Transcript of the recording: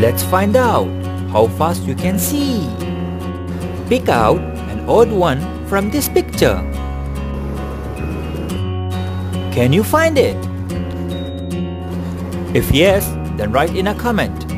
Let's find out how fast you can see. Pick out an odd one from this picture. Can you find it? If yes, then write in a comment.